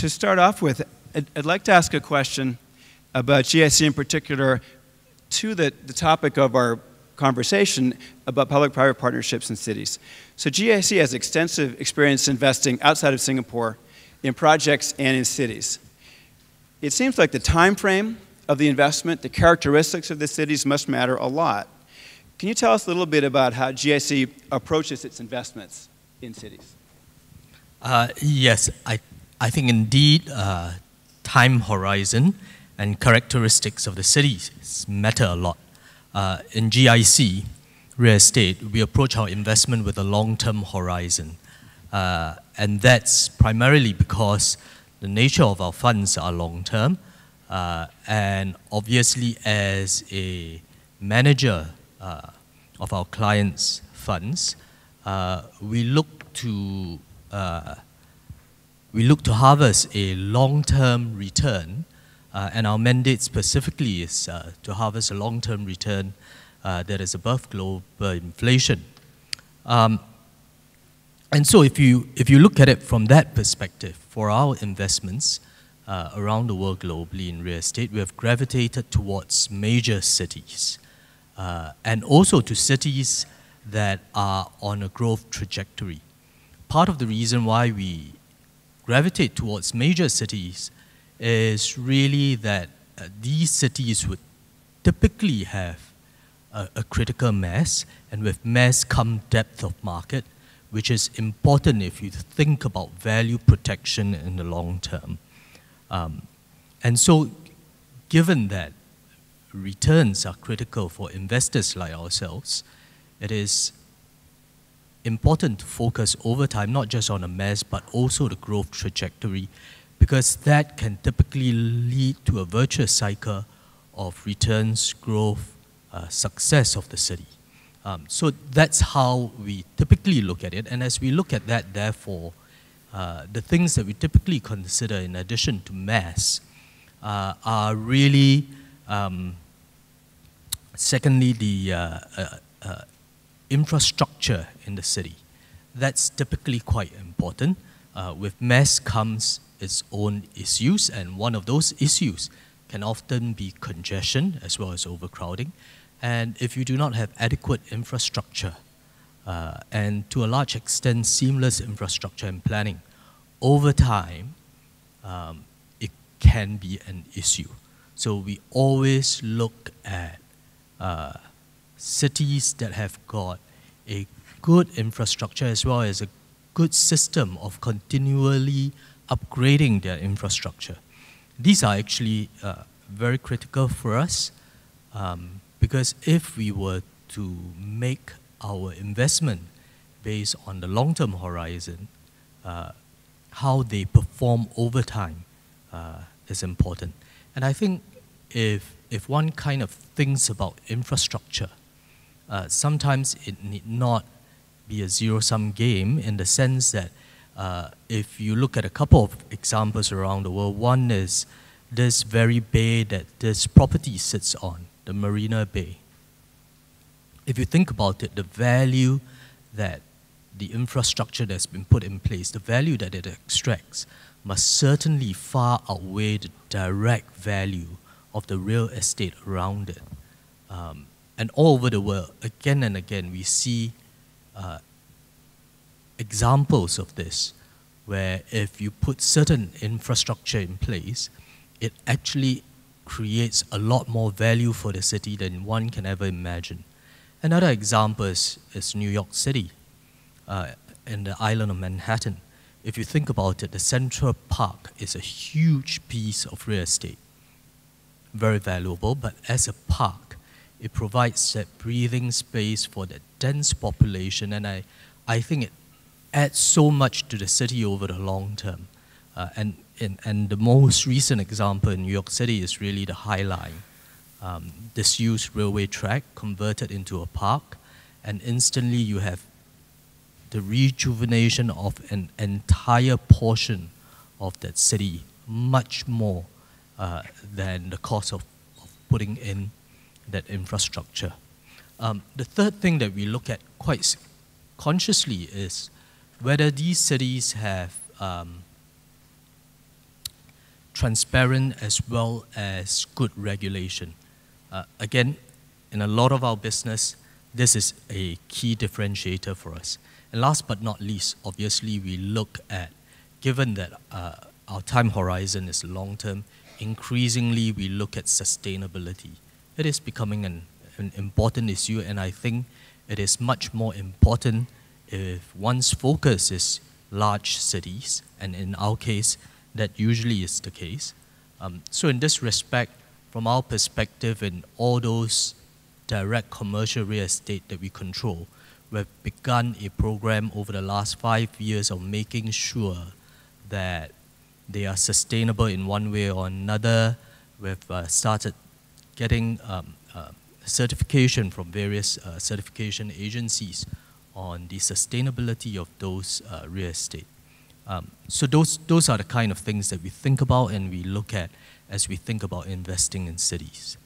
to start off with, I'd, I'd, like to ask a question about GIC in particular to the, the topic of our conversation about public-private partnerships in cities. So GIC has extensive experience investing outside of Singapore in projects and in cities. It seems like the time frame of the investment, the characteristics of the cities must matter a lot. Can you tell us a little bit about how GIC approaches its investments in cities? Uh, yes, I, I think indeed uh, time horizon and characteristics of the cities matter a lot. Uh, in GIC, real estate, we approach our investment with a long-term horizon. Uh, and that's primarily because the nature of our funds are long-term. Uh, and obviously, as a manager uh, of our clients' funds, uh, we look to we look to harvest a long-term return, uh, and our mandate specifically is uh, to harvest a long-term return that is above global inflation. Um, and so, if you if you look at it from that perspective, for our investments, uh, around the world globally in real estate, we have gravitated towards major cities uh, and also to cities that are on a growth trajectory. Part of the reason why we gravitate towards major cities is really that uh, these cities would typically have a, a, critical mass, and with mass come depth of market, which is important if you think about value protection in the long term. Um, and so, given that returns are critical for investors like ourselves, it is important to focus over time not just on the mass but also the growth trajectory because that can typically lead to a virtuous cycle of returns, growth, uh, success of the city. Um, so that's how we typically look at it. And as we look at that, therefore, uh, the things that we typically consider in addition to mass uh, are really, um, secondly, the uh, uh, uh, infrastructure in the city. That's typically quite important. with mass comes its own issues, and one of those issues can often be congestion as well as overcrowding. And if you do not have adequate infrastructure, uh, and to a large extent seamless infrastructure and planning, over time, um, it can be an issue. So we always look at uh, cities that have got a good infrastructure as well as a good system of continually upgrading their infrastructure. These are actually uh, very critical for us um, because if we were to make our investment based on the long-term horizon, uh, how they perform over time uh, is important. And I think if, if one kind of thinks about infrastructure, uh, sometimes it need not be a zero-sum game in the sense that uh, if you look at a couple of examples around the world, one is this very bay that this property sits on, the Marina Bay if you think about it, the value that the infrastructure that's been put in place, the value that it extracts, must certainly far outweigh the direct value of the real estate around it. Um, and all over the world, again and again, we see uh, examples of this, where if you put certain infrastructure in place, it actually creates a lot more value for the city than one can ever imagine. Another example is, is New York City uh, in the island of Manhattan. If you think about it, the Central Park is a huge piece of real estate, very valuable, but as a park, it provides that breathing space for that dense population, and I, I think it adds so much to the city over the long term. Uh, and, and, and the most recent example in New York City is really the High Line um, disused railway track converted into a park, and instantly you have the rejuvenation of an entire portion of that city, much more uh, than the cost of, of, putting in that infrastructure. Um, the third thing that we look at quite consciously is whether these cities have um, transparent as well as good regulation. Uh, again, in a lot of our business, this is a key differentiator for us. And last but not least, obviously, we look at, given that uh, our time horizon is long term, increasingly we look at sustainability. It is becoming an, an important issue, and I think it is much more important if one's focus is large cities, and in our case, that usually is the case. Um, so, in this respect, from our perspective, in all those direct commercial real estate that we control, we've begun a program over the last five years of making sure that they are sustainable in one way or another. We've uh, started getting um, uh, certification from various uh, certification agencies on the sustainability of those uh, real estate. Um, so those, those are the kind of things that we think about and we look at as we think about investing in cities.